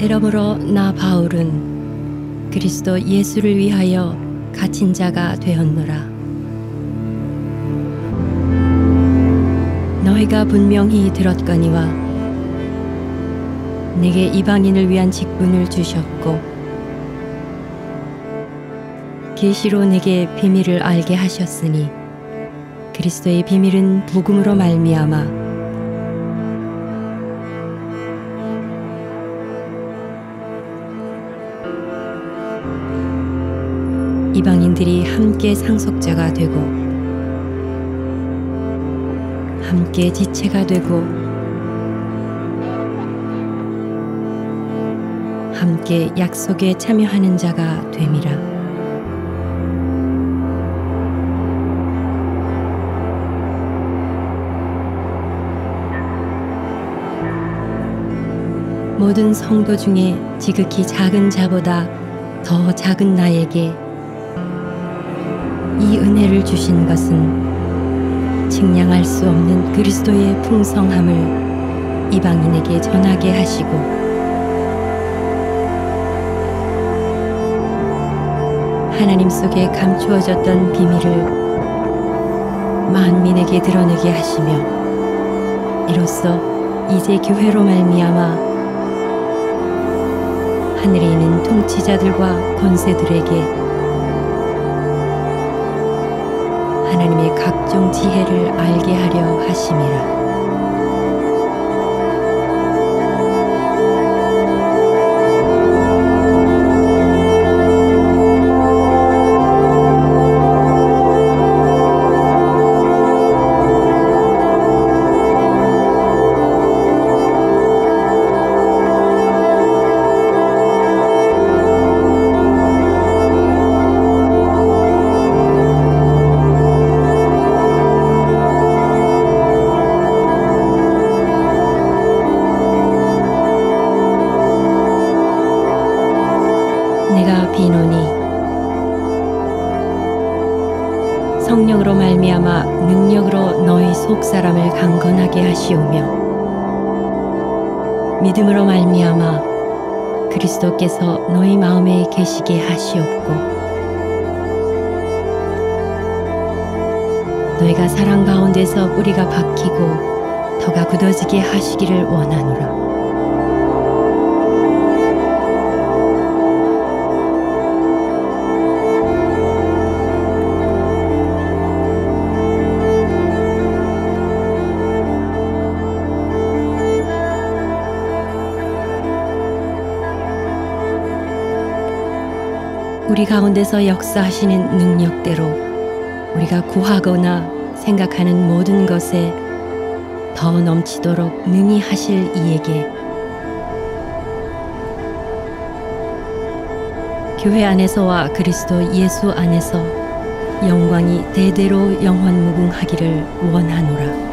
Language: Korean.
이러므로 나 바울은 그리스도 예수를 위하여 갇힌 자가 되었노라. 너희가 분명히 들었거니와 내게 이방인을 위한 직분을 주셨고 계시로 내게 비밀을 알게 하셨으니 그리스도의 비밀은 복음으로 말미암아 이방인들이 함께 상속자가 되고 함께 지체가 되고 함께 약속에 참여하는 자가 됨이라. 모든 성도 중에 지극히 작은 자보다 더 작은 나에게 이 은혜를 주신 것은 측량할 수 없는 그리스도의 풍성함을 이방인에게 전하게 하시고 하나님 속에 감추어졌던 비밀을 만민에게 드러내게 하시며 이로써 이제 교회로 말미암아 하늘에 있는 통치자들과 권세들에게 하나님의 각종 지혜를 알게 하려 하심이라. 내가 비노니 성령으로 말미암아 능력으로 너희 속 사람을 강건하게 하시오며 믿음으로 말미암아 그리스도께서 너희 마음에 계시게 하시옵고 너희가 사랑 가운데서 뿌리가 박히고 터가 굳어지게 하시기를 원하노라. 우리 가운데서 역사하시는 능력대로 우리가 구하거나 생각하는 모든 것에 더 넘치도록 능히 하실 이에게 교회 안에서와 그리스도 예수 안에서 영광이 대대로 영원무궁하기를 원하노라.